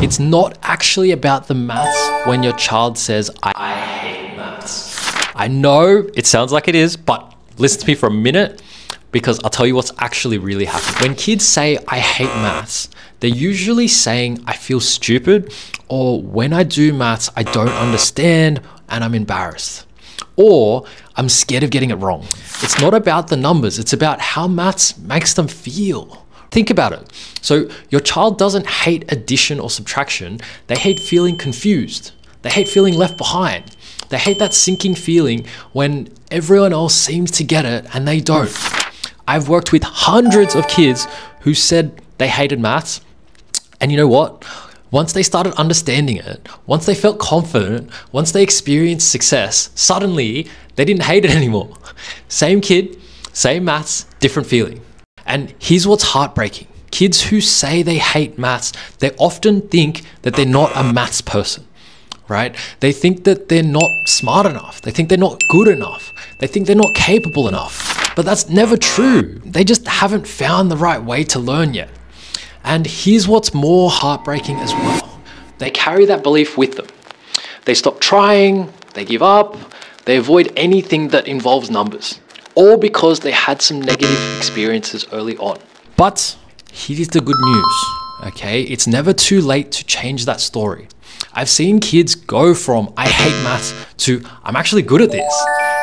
It's not actually about the maths when your child says, I, I hate maths. I know it sounds like it is, but listen to me for a minute because I'll tell you what's actually really happening. When kids say, I hate maths, they're usually saying, I feel stupid, or when I do maths, I don't understand and I'm embarrassed. Or I'm scared of getting it wrong. It's not about the numbers, it's about how maths makes them feel. Think about it. So, your child doesn't hate addition or subtraction, they hate feeling confused. They hate feeling left behind. They hate that sinking feeling when everyone else seems to get it and they don't. I've worked with hundreds of kids who said they hated maths. And you know what? Once they started understanding it, once they felt confident, once they experienced success, suddenly they didn't hate it anymore. Same kid, same maths, different feeling. And here's what's heartbreaking kids who say they hate maths, they often think that they're not a maths person right? They think that they're not smart enough. They think they're not good enough. They think they're not capable enough. But that's never true. They just haven't found the right way to learn yet. And here's what's more heartbreaking as well they carry that belief with them. They stop trying, they give up, they avoid anything that involves numbers, all because they had some negative experiences early on. But here's the good news, okay? It's never too late to change that story. I've seen kids go from I hate maths to I'm actually good at this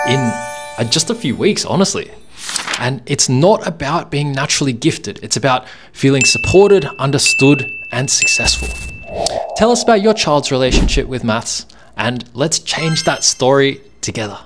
in uh, just a few weeks, honestly. And it's not about being naturally gifted, it's about feeling supported, understood, and successful. Tell us about your child's relationship with maths, and let's change that story together.